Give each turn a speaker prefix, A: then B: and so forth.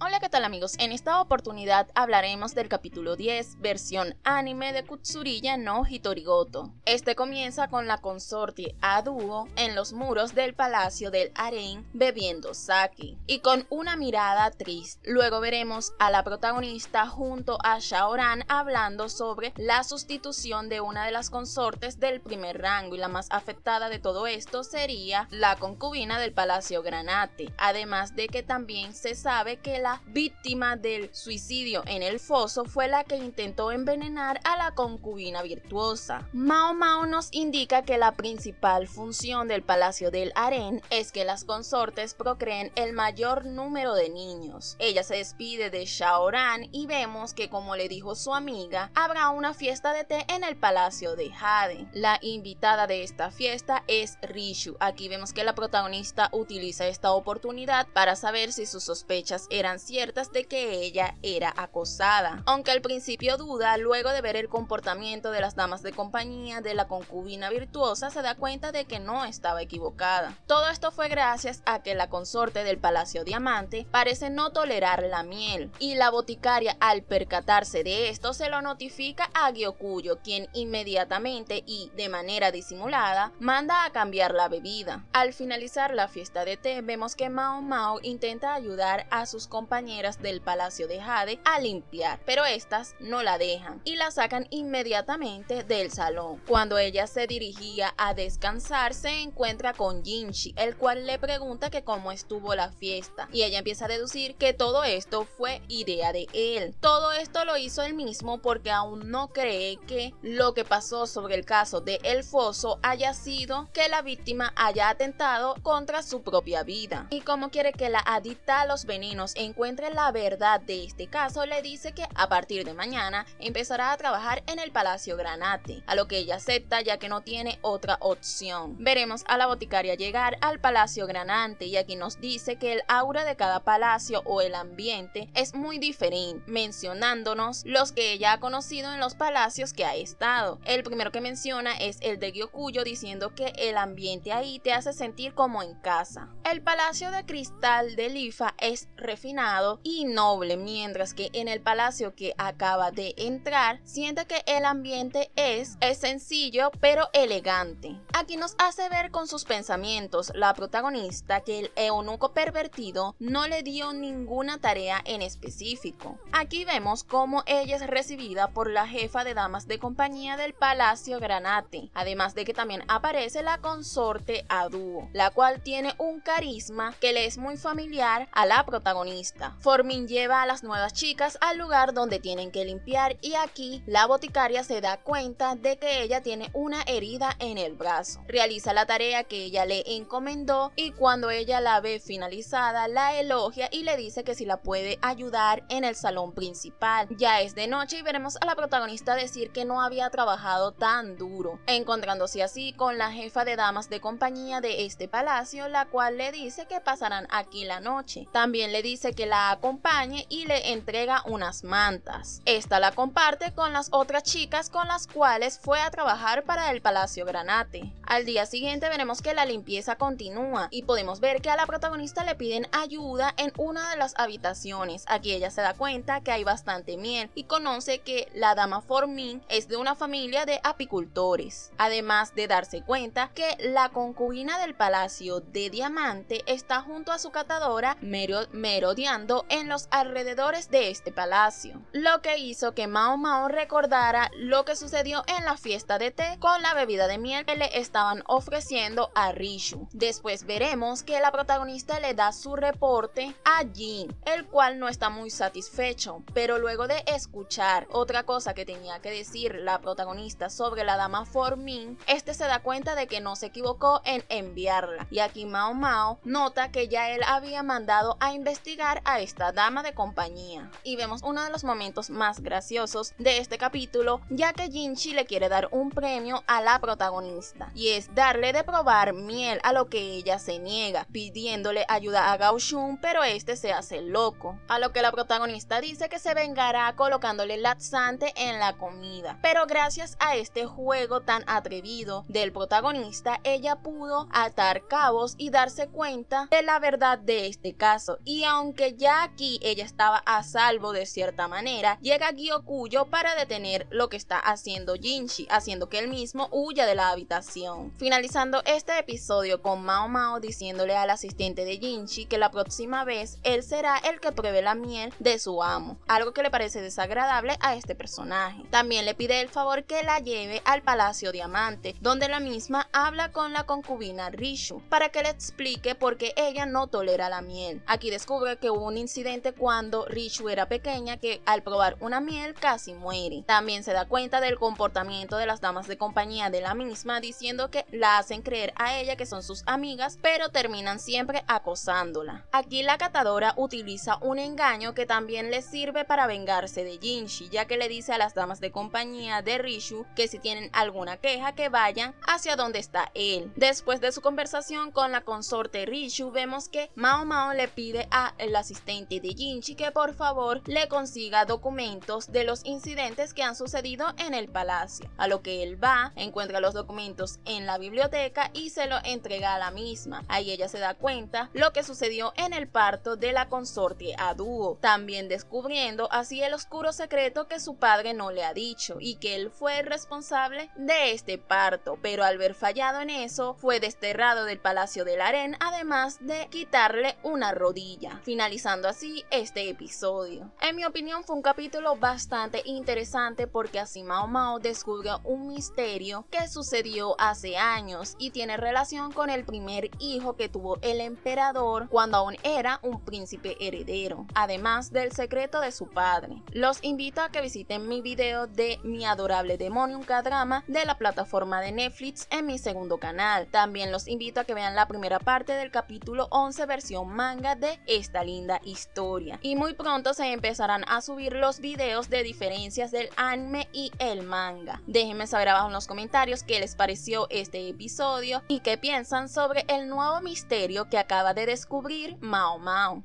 A: Hola, ¿qué tal amigos? En esta oportunidad hablaremos del capítulo 10, versión anime de Kutsuriya no Hitorigoto. Este comienza con la consorte a dúo en los muros del palacio del harén bebiendo sake y con una mirada triste. Luego veremos a la protagonista junto a Shaoran hablando sobre la sustitución de una de las consortes del primer rango y la más afectada de todo esto sería la concubina del palacio Granate, además de que también se sabe que la víctima del suicidio en el foso fue la que intentó envenenar a la concubina virtuosa. Mao Mao nos indica que la principal función del Palacio del Harén es que las consortes procreen el mayor número de niños. Ella se despide de Shaoran y vemos que como le dijo su amiga, habrá una fiesta de té en el Palacio de Jade. La invitada de esta fiesta es Rishu. Aquí vemos que la protagonista utiliza esta oportunidad para saber si sus sospechas eran ciertas de que ella era acosada. Aunque al principio duda, luego de ver el comportamiento de las damas de compañía de la concubina virtuosa, se da cuenta de que no estaba equivocada. Todo esto fue gracias a que la consorte del Palacio Diamante parece no tolerar la miel, y la boticaria al percatarse de esto se lo notifica a Gyokuyo, quien inmediatamente y de manera disimulada manda a cambiar la bebida. Al finalizar la fiesta de té, vemos que Mao Mao intenta ayudar a sus compañeros compañeras del Palacio de Jade a limpiar, pero estas no la dejan y la sacan inmediatamente del salón. Cuando ella se dirigía a descansar, se encuentra con Jinchi, el cual le pregunta que cómo estuvo la fiesta y ella empieza a deducir que todo esto fue idea de él. Todo esto lo hizo él mismo porque aún no cree que lo que pasó sobre el caso de El Foso haya sido que la víctima haya atentado contra su propia vida. Y como quiere que la adicta a los venenos en encuentre la verdad de este caso, le dice que a partir de mañana empezará a trabajar en el Palacio Granate, a lo que ella acepta ya que no tiene otra opción. Veremos a la boticaria llegar al Palacio Granate y aquí nos dice que el aura de cada palacio o el ambiente es muy diferente, mencionándonos los que ella ha conocido en los palacios que ha estado. El primero que menciona es el de Gyokuyo diciendo que el ambiente ahí te hace sentir como en casa. El Palacio de Cristal de Lifa es refinado y noble, mientras que en el palacio que acaba de entrar siente que el ambiente es, es sencillo pero elegante. Aquí nos hace ver con sus pensamientos la protagonista que el eunuco pervertido no le dio ninguna tarea en específico. Aquí vemos cómo ella es recibida por la jefa de damas de compañía del Palacio Granate, además de que también aparece la consorte a dúo, la cual tiene un carisma que le es muy familiar a la protagonista. Formin lleva a las nuevas chicas al lugar donde tienen que limpiar y aquí la boticaria se da cuenta de que ella tiene una herida en el brazo. Realiza la tarea que ella le encomendó y cuando ella la ve finalizada la elogia y le dice que si la puede ayudar en el salón principal. Ya es de noche y veremos a la protagonista decir que no había trabajado tan duro, encontrándose así con la jefa de damas de compañía de este palacio, la cual le dice que pasarán aquí la noche. También le dice que la acompañe y le entrega unas mantas. Esta la comparte con las otras chicas con las cuales fue a trabajar para el Palacio Granate. Al día siguiente veremos que la limpieza continúa y podemos ver que a la protagonista le piden ayuda en una de las habitaciones. Aquí ella se da cuenta que hay bastante miel y conoce que la dama Formin es de una familia de apicultores. Además de darse cuenta que la concubina del Palacio de Diamante está junto a su catadora Merodian en los alrededores de este palacio, lo que hizo que Mao Mao recordara lo que sucedió en la fiesta de té con la bebida de miel que le estaban ofreciendo a Rishu. Después veremos que la protagonista le da su reporte a Jin, el cual no está muy satisfecho, pero luego de escuchar otra cosa que tenía que decir la protagonista sobre la dama Formin, este se da cuenta de que no se equivocó en enviarla, y aquí Mao Mao nota que ya él había mandado a investigar a esta dama de compañía. Y vemos uno de los momentos más graciosos de este capítulo, ya que Jinchi le quiere dar un premio a la protagonista, es darle de probar miel a lo que ella se niega, pidiéndole ayuda a Gao Shun, pero este se hace loco. A lo que la protagonista dice que se vengará colocándole laxante en la comida. Pero gracias a este juego tan atrevido del protagonista, ella pudo atar cabos y darse cuenta de la verdad de este caso. Y aunque que ya aquí ella estaba a salvo de cierta manera, llega Gyokuyo para detener lo que está haciendo Jinshi, haciendo que él mismo huya de la habitación. Finalizando este episodio con Mao Mao diciéndole al asistente de Jinshi que la próxima vez él será el que pruebe la miel de su amo, algo que le parece desagradable a este personaje. También le pide el favor que la lleve al Palacio Diamante, donde la misma habla con la concubina Rishu, para que le explique por qué ella no tolera la miel. Aquí descubre que hubo un incidente cuando Rishu era pequeña que al probar una miel casi muere. También se da cuenta del comportamiento de las damas de compañía de la misma diciendo que la hacen creer a ella que son sus amigas, pero terminan siempre acosándola. Aquí la catadora utiliza un engaño que también le sirve para vengarse de Jinshi, ya que le dice a las damas de compañía de Rishu que si tienen alguna queja que vayan hacia donde está él. Después de su conversación con la consorte Rishu, vemos que Mao Mao le pide al asistente de Jinshi que por favor le consiga documentos de los incidentes que han sucedido en el palacio. A lo que él va, encuentra los documentos en la biblioteca y se lo entrega a la misma. Ahí ella se da cuenta lo que sucedió en el parto de la consorte a dúo, también descubriendo así el oscuro secreto que su padre no le ha dicho y que él fue el responsable de este parto, pero al ver fallado en eso, fue desterrado del palacio del harén, además de quitarle una rodilla, finalizando así este episodio. En mi opinión fue un capítulo bastante interesante porque así Mao Mao descubrió un misterio que sucedió años y tiene relación con el primer hijo que tuvo el emperador cuando aún era un príncipe heredero, además del secreto de su padre. Los invito a que visiten mi video de Mi adorable demonio, un drama de la plataforma de Netflix en mi segundo canal. También los invito a que vean la primera parte del capítulo 11 versión manga de esta linda historia. Y muy pronto se empezarán a subir los videos de diferencias del anime y el manga. Déjenme saber abajo en los comentarios qué les pareció este episodio y qué piensan sobre el nuevo misterio que acaba de descubrir Mao Mao.